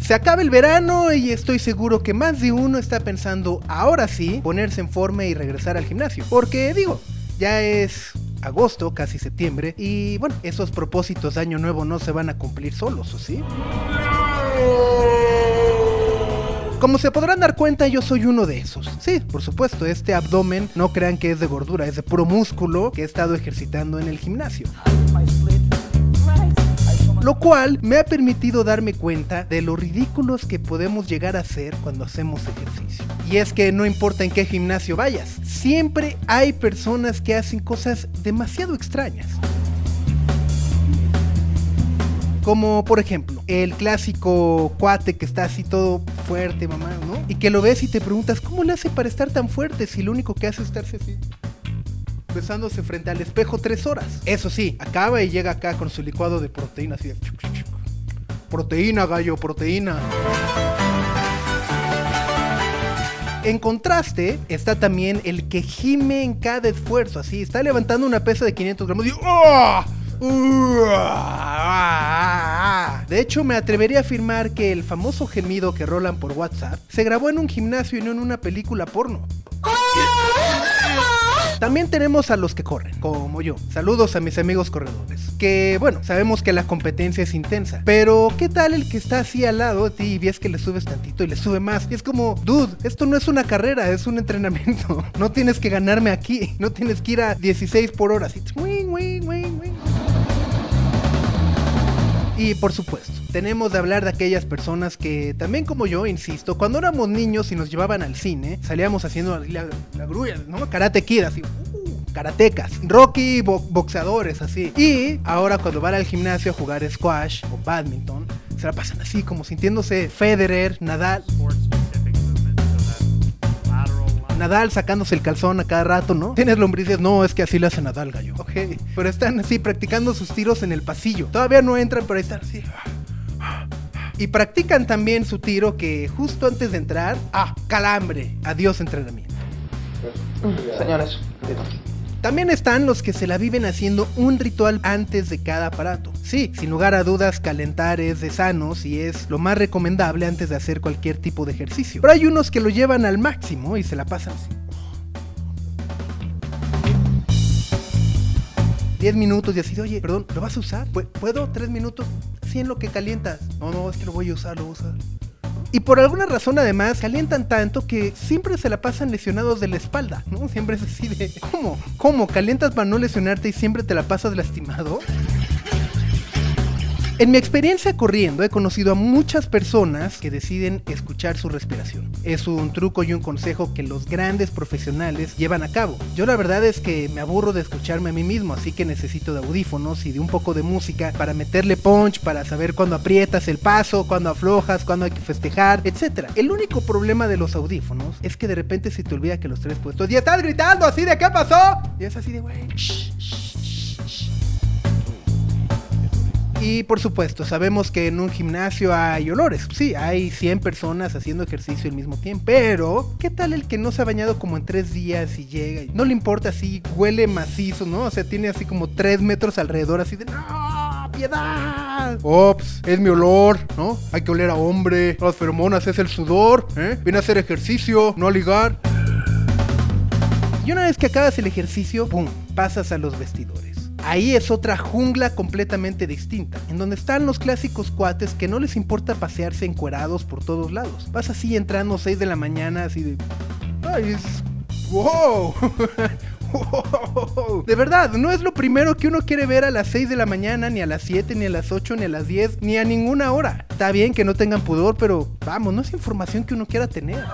Se acaba el verano y estoy seguro que más de uno está pensando ahora sí ponerse en forma y regresar al gimnasio. Porque digo, ya es agosto, casi septiembre, y bueno, esos propósitos de año nuevo no se van a cumplir solos, ¿o sí? Como se podrán dar cuenta, yo soy uno de esos. Sí, por supuesto, este abdomen no crean que es de gordura, es de puro músculo que he estado ejercitando en el gimnasio. Lo cual me ha permitido darme cuenta de lo ridículos que podemos llegar a ser cuando hacemos ejercicio. Y es que no importa en qué gimnasio vayas, siempre hay personas que hacen cosas demasiado extrañas. Como por ejemplo, el clásico cuate que está así todo fuerte, mamá, ¿no? Y que lo ves y te preguntas, ¿cómo le hace para estar tan fuerte si lo único que hace es estarse así? Besándose frente al espejo tres horas. Eso sí, acaba y llega acá con su licuado de proteína así de... Proteína, gallo, proteína. En contraste, está también el que gime en cada esfuerzo, así, está levantando una pesa de 500 gramos y ¡oh! De hecho, me atrevería a afirmar que el famoso gemido que rolan por WhatsApp se grabó en un gimnasio y no en una película porno. También tenemos a los que corren, como yo. Saludos a mis amigos corredores. Que bueno, sabemos que la competencia es intensa. Pero, ¿qué tal el que está así al lado de ti y ves que le subes tantito y le sube más? Y es como, dude, esto no es una carrera, es un entrenamiento. No tienes que ganarme aquí. No tienes que ir a 16 por hora. Así, y por supuesto, tenemos de hablar de aquellas personas que también como yo, insisto, cuando éramos niños y nos llevaban al cine, salíamos haciendo la, la grulla, ¿no? Karate así. Uh, karatecas, Rocky, boxeadores, así. Y ahora cuando van al gimnasio a jugar squash o badminton, se la pasan así, como sintiéndose Federer, Nadal. Nadal sacándose el calzón a cada rato, ¿no? Tienes lombrices, no, es que así le hace Nadal, gallo. Ok, pero están así practicando sus tiros en el pasillo. Todavía no entran, pero ahí están así. Y practican también su tiro que justo antes de entrar, ah, calambre, adiós entrenamiento. Señores, también están los que se la viven haciendo un ritual antes de cada aparato. Sí, sin lugar a dudas, calentar es de sanos y es lo más recomendable antes de hacer cualquier tipo de ejercicio. Pero hay unos que lo llevan al máximo y se la pasan así. 10 minutos y así, oye, perdón, ¿lo vas a usar? ¿Puedo? ¿3 minutos? Sí, en lo que calientas. No, no, es que lo voy a usar, lo voy a usar. Y por alguna razón además calientan tanto que siempre se la pasan lesionados de la espalda, ¿no? Siempre es así de, ¿cómo? ¿Cómo? ¿Calientas para no lesionarte y siempre te la pasas lastimado? En mi experiencia corriendo he conocido a muchas personas que deciden escuchar su respiración. Es un truco y un consejo que los grandes profesionales llevan a cabo. Yo la verdad es que me aburro de escucharme a mí mismo, así que necesito de audífonos y de un poco de música para meterle punch, para saber cuándo aprietas el paso, cuándo aflojas, cuándo hay que festejar, etc. El único problema de los audífonos es que de repente se te olvida que los tres puestos y estás gritando así de qué pasó y es así de güey. Y por supuesto, sabemos que en un gimnasio hay olores. Sí, hay 100 personas haciendo ejercicio al mismo tiempo. Pero, ¿qué tal el que no se ha bañado como en 3 días y llega? Y no le importa si huele macizo, ¿no? O sea, tiene así como 3 metros alrededor, así de... ¡No! ¡Piedad! Ops, es mi olor, ¿no? Hay que oler a hombre. Las feromonas es el sudor, ¿eh? Viene a hacer ejercicio, no a ligar. Y una vez que acabas el ejercicio, ¡pum! Pasas a los vestidores. Ahí es otra jungla completamente distinta, en donde están los clásicos cuates que no les importa pasearse encuerados por todos lados. Vas así entrando 6 de la mañana, así de... ¡Ay, es... ¡Wow! De verdad, no es lo primero que uno quiere ver a las 6 de la mañana, ni a las 7, ni a las 8, ni a las 10, ni a ninguna hora. Está bien que no tengan pudor, pero vamos, no es información que uno quiera tener.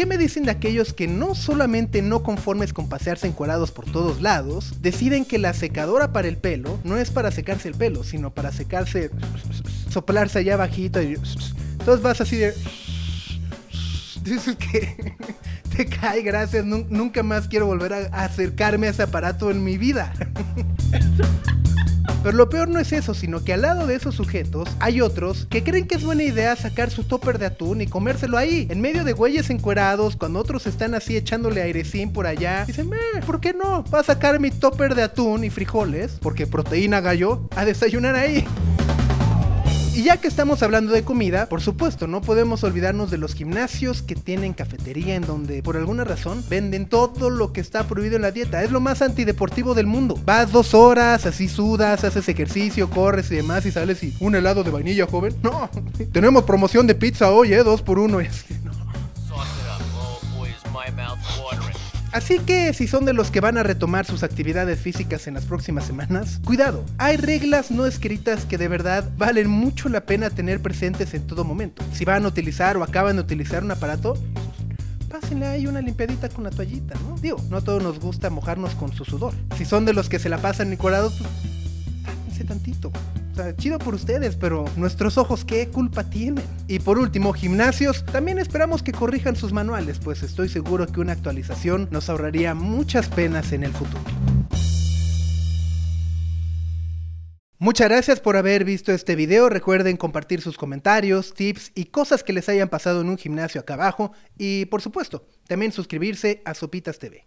¿Y qué me dicen de aquellos que no solamente no conformes con pasearse encuadrados por todos lados, deciden que la secadora para el pelo no es para secarse el pelo, sino para secarse, soplarse allá bajito y... Entonces vas así de... Dices que te cae, gracias, nunca más quiero volver a acercarme a ese aparato en mi vida. Pero lo peor no es eso, sino que al lado de esos sujetos hay otros que creen que es buena idea sacar su topper de atún y comérselo ahí, en medio de güeyes encuerados, cuando otros están así echándole airecín por allá. Dicen, ¿por qué no? Va a sacar mi topper de atún y frijoles, porque proteína gallo, a desayunar ahí. Y ya que estamos hablando de comida, por supuesto, no podemos olvidarnos de los gimnasios que tienen cafetería en donde por alguna razón venden todo lo que está prohibido en la dieta. Es lo más antideportivo del mundo. Vas dos horas, así sudas, haces ejercicio, corres y demás y sales y un helado de vainilla, joven. No, tenemos promoción de pizza hoy, ¿eh? Dos por uno. Y así, que si son de los que van a retomar sus actividades físicas en las próximas semanas, cuidado, hay reglas no escritas que de verdad valen mucho la pena tener presentes en todo momento. Si van a utilizar o acaban de utilizar un aparato, pásenle ahí una limpiadita con la toallita, ¿no? Digo, no a todos nos gusta mojarnos con su sudor. Si son de los que se la pasan encuadrados, pues, tantito. Chido por ustedes, pero nuestros ojos, ¿qué culpa tienen? Y por último, gimnasios, también esperamos que corrijan sus manuales, pues estoy seguro que una actualización nos ahorraría muchas penas en el futuro. Muchas gracias por haber visto este video. Recuerden compartir sus comentarios, tips y cosas que les hayan pasado en un gimnasio acá abajo. Y por supuesto, también suscribirse a Sopitas TV.